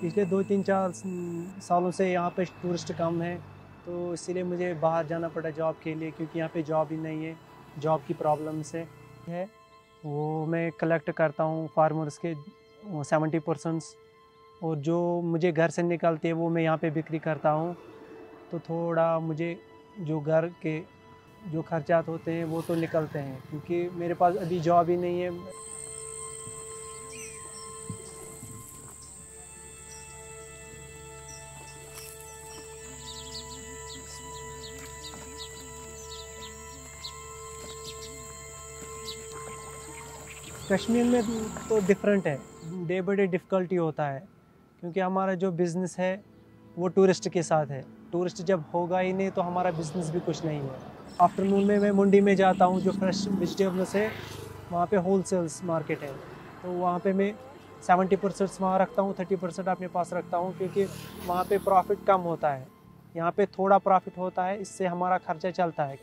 पिछले दो तीन चार सालों से यहाँ पे टूरिस्ट कम है तो इसीलिए मुझे बाहर जाना पड़ा जॉब के लिए क्योंकि यहाँ पे जॉब ही नहीं है, जॉब की प्रॉब्लम से है, वो मैं कलेक्ट करता हूँ फार्मर्स के सेवेंटी परसेंट्स, और जो मुझे घर से निकलते हैं वो मैं यहाँ पे बिक्री करता हूँ। तो थोड़ा मुझे जो घर के जो खर्चात होते हैं वो तो निकलते हैं, क्योंकि मेरे पास अभी जॉब ही नहीं है। कश्मीर में तो डिफरेंट है। डे बाई डे डिफ़िकल्टी होता है। क्योंकि हमारा जो बिज़नेस है, वो टूरिस्ट के साथ है। टूरिस्ट जब होगा ही नहीं तो हमारा बिज़नेस भी कुछ नहीं है। आफ्टरनून में मैं मंडी में जाता हूँ, जो फ्रेश वेजिटेबल्स है, वहाँ पे होल सेल्स मार्केट है। तो वहाँ पे मैं सेवेंटी परसेंट वहाँ रखता हूँ थर्टी परसेंट अपने पास रखता हूँ, क्योंकि वहाँ पे प्रॉफिट कम होता है। यहाँ पे थोड़ा प्रॉफिट होता है, इससे हमारा खर्चा चलता है।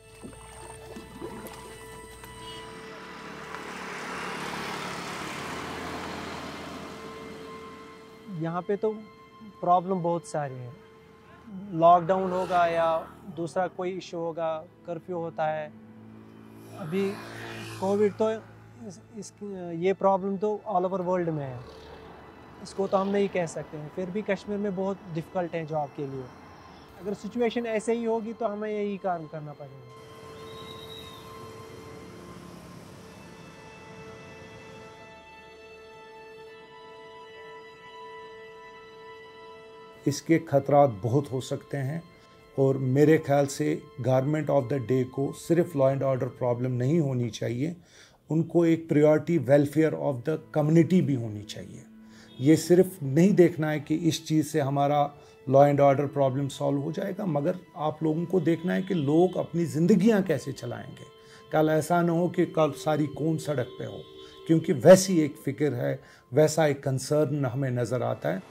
यहाँ पे तो प्रॉब्लम बहुत सारी है। लॉकडाउन होगा या दूसरा कोई इशू होगा कर्फ्यू होता है। अभी कोविड तो इस, इस ये प्रॉब्लम तो ऑल ओवर वर्ल्ड में है। इसको तो हम नहीं कह सकते हैं। फिर भी कश्मीर में बहुत डिफ़िकल्ट है जॉब के लिए। अगर सिचुएशन ऐसे ही होगी तो हमें यही काम करना पड़ेगा। इसके खतरात बहुत हो सकते हैं और मेरे ख्याल से गारमेंट ऑफ़ द डे को सिर्फ़ लॉ एंड ऑर्डर प्रॉब्लम नहीं होनी चाहिए, उनको एक priority welfare of the community भी होनी चाहिए। ये सिर्फ़ नहीं देखना है कि इस चीज़ से हमारा law and order problem solve हो जाएगा, मगर आप लोगों को देखना है कि लोग अपनी ज़िंदगियाँ कैसे चलाएँगे। कल ऐसा ना हो कि कल सारी कौन सड़क पे हो, क्योंकि वैसी एक फ़िक्र है, वैसा एक कंसर्न हमें नज़र आता है।